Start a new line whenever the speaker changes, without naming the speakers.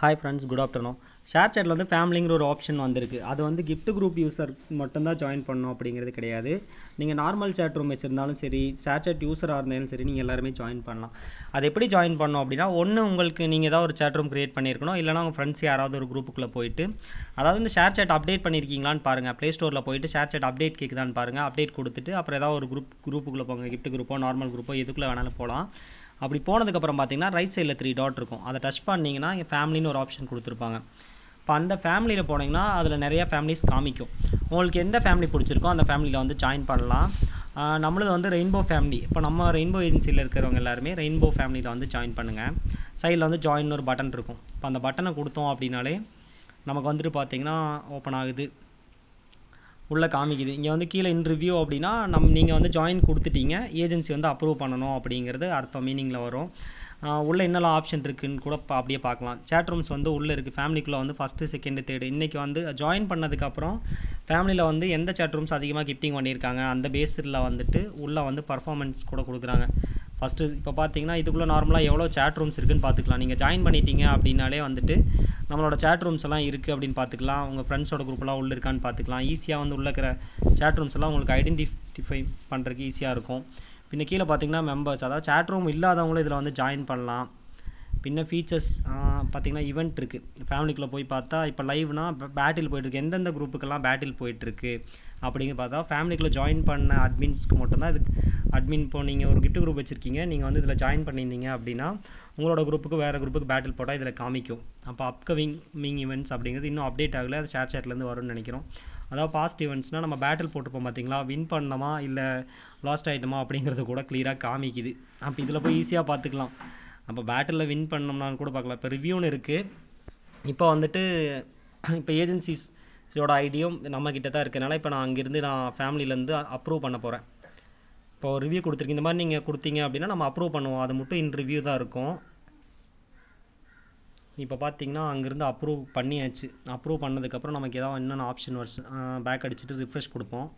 Hi friends good afternoon ShareChat வந்து ஃபேமிலிங்கிற ஒரு ஆப்ஷன் வந்திருக்கு. அது வந்து கிஃப்ட் குரூப் யூஸர் மட்டும்தான் ஜாயின் பண்ணணும் அப்படிங்கிறது கிடையாது. நீங்கள் நார்மல் சேட் ரூம் வச்சுருந்தாலும் சரி ஷேர் சேட் யூஸராக இருந்தாலும் சரி நீங்கள் எல்லாருமே ஜாயின் பண்ணலாம். அது எப்படி ஜாயின் பண்ணணும் அப்படின்னா ஒன்று உங்களுக்கு நீங்கள் ஏதாவது ஒரு சேட் ரூம் க்ரியேட் பண்ணியிருக்கணும் இல்லைனா உங்கள் ஃப்ரெண்ட்ஸ் யாராவது ஒரு குரூப்புக்குள்ளே போயிட்டு அதாவது இந்த ஷேர் சேட் அப்டேட் பண்ணியிருக்கீங்களான்னு பாருங்கள் ப்ளே ஸ்டோரில் போயிட்டு ஷேர் சேட் அப்டேட் கேட்குதான்னு பாருங்கள் அப்டேட் கொடுத்துட்டு அப்புறம் ஏதாவது ஒரு குரூப் குரூப்புக்குள்ளே போங்க. கிஃப்ட் குரூப்போ நார்மல் குரூப்போ எதுக்குள்ளே வேணாலும் போகலாம் அப்படி போனதுக்கப்புறம் பார்த்தீங்கன்னா ரைட் சைடில் த்ரீ டாட் இருக்கும். அதை டச் பண்ணிங்கன்னா இங்கே ஃபேமிலின்னு ஒரு ஆப்ஷன் கொடுத்துருப்பாங்க. இப்போ அந்த ஃபேமிலியில் போனீங்கன்னா அதில் நிறையா ஃபேமிலிஸ் காமிக்கும். உங்களுக்கு எந்த ஃபேமிலி பிடிச்சிருக்கோ அந்த ஃபேமிலியில் வந்து ஜாயின் பண்ணலாம். நம்மளது வந்து ரெயின்போ ஃபேமிலி இப்போ நம்ம ரெயின்போ ஏஜென்சியில் இருக்கிறவங்க எல்லாருமே ரெயின்போ ஃபேமிலியில் வந்து ஜாயின் பண்ணுங்கள் சைடில் வந்து ஜாயின் ஒரு பட்டன் இருக்கும். இப்போ அந்த பட்டனை கொடுத்தோம் அப்படின்னாலே நமக்கு வந்துட்டு பார்த்தீங்கன்னா ஓப்பன் ஆகுது. உள்ளே காமிக்குது. இங்கே வந்து கீழே இன் ரிவ்யூ அப்படின்னா நம் நீங்கள் வந்து ஜாயின் கொடுத்துட்டீங்க. ஏஜென்சி வந்து அப்ரூவ் பண்ணணும் அப்படிங்கிறது அர்த்தம் மீனிங்கில் வரும். உள்ளே என்னெல்லாம் ஆப்ஷன் இருக்குதுன்னு கூட பா- அப்படியே பார்க்கலாம். சேட் ரூம்ஸ் வந்து உள்ளே இருக்குது ஃபேமிலிக்குள்ளே வந்து ஃபஸ்ட்டு செகண்டு தேர்டு இன்றைக்கி வந்து ஜாயின் பண்ணதுக்கப்புறம் ஃபேமிலியில் வந்து எந்த சேட் ரூம்ஸ் அதிகமாக கிஃப்டிங் பண்ணியிருக்காங்க அந்த பேஸில் வந்துட்டு உள்ளே வந்து பர்ஃபார்மன்ஸ் கூட கொடுக்குறாங்க. ஃபஸ்ட்டு இப்போ பார்த்தீங்கன்னா இதுக்குள்ளே நார்மலாக எவ்வளோ சேட் ரூம்ஸ் இருக்குன்னு பார்த்துக்கலாம் நீங்கள் ஜாயின் பண்ணிட்டீங்க அப்படின்னாலே வந்துட்டு நம்மளோட சேட் ரூம்ஸ் எல்லாம் இருக்குது அப்படின்னு பார்த்துக்கலாம் உங்கள் ஃப்ரெண்ட்ஸோட குரூப்லாம் உள்ளே இருக்கான்னு பார்த்துக்கலாம் ஈஸியாக வந்து உள்ள இருக்கிற சேட் ரூம்ஸ் எல்லாம் உங்களுக்கு ஐடென்டிஃபை பண்ணுறதுக்கு ஈஸியாக இருக்கும். பின்ன கீழே பார்த்தீங்கன்னா மெம்பர்ஸ் அதாவது சேட் ரூம் இல்லாதவங்களும் இதில் வந்து ஜாயின் பண்ணலாம். பின்ன ஃபீச்சர்ஸ் பார்த்தீங்கன்னா ஈவெண்ட் இருக்குது ஃபேமிலிக்குள்ளே போய் பார்த்தா இப்போ லைவ்னா பேட்டில் போயிட்டுருக்கு. எந்தெந்த குரூப்புக்கெல்லாம் பேட்டில் போயிட்டுருக்கு அப்படிங்கிற பார்த்தா ஃபேமிலிக்குள்ளே ஜாயின் பண்ண அட்மின்ஸ்க்கு மட்டும்தான் இதுக்கு அட்மின் இப்போ நீங்கள் ஒரு கிஃப்ட் குரூப் வச்சுருக்கீங்க நீங்கள் வந்து இதில் ஜாயின் பண்ணியிருந்தீங்க அப்படின்னா உங்களோட குரூப்புக்கு வேறு குரூப்புக்கு பேட்டில் போட்டால் இதில் காமிக்கும். அப்போ அப்கமிங் மிங் ஈவெண்ட்ஸ் அப்படிங்கிறது இன்னும் அப்டேட் ஆகலை அது ஷேர் சேட்லேருந்து வரும்னு நினைக்கிறோம். அதாவது பாஸ்ட் ஈவெண்ட்ஸ்னால் நம்ம பேட்டில் போட்டுப்போம் பார்த்தீங்களா வின் பண்ணோமா இல்லை லாஸ்ட் ஆகிட்டோமா அப்படிங்கிறது கூட க்ளியராக காமிக்குது. அப்போ இதில் போய் ஈஸியாக பார்த்துக்கலாம் அப்போ பேட்டிலில் வின் பண்ணோம்னான்னு கூட பார்க்கலாம் இப்போ ரிவ்யூன்னு இருக்குது இப்போ வந்துட்டு இப்போ ஏஜென்சிஸோட ஐடியும் நம்மக்கிட்ட தான் இருக்கனால இப்போ நான் அங்கேருந்து நான் ஃபேமிலியிலேருந்து அப்ரூவ் பண்ண போகிறேன் இப்போ ரிவ்யூ கொடுத்துருக்கீங்க இந்த மாதிரி நீங்கள் கொடுத்தீங்க அப்படின்னா நம்ம அப்ரூவ் பண்ணுவோம். அது மட்டும் இன் ரிவ்யூ தான் இருக்கும். இப்போ பார்த்தீங்கன்னா அங்கேருந்து அப்ரூவ் பண்ணியாச்சு. அப்ரூவ் பண்ணதுக்கப்புறம் நமக்கு ஏதாவது என்னென்ன ஆப்ஷன் வருஷம் பேக் அடிச்சுட்டு ரிஃப்ரெஷ் கொடுப்போம்.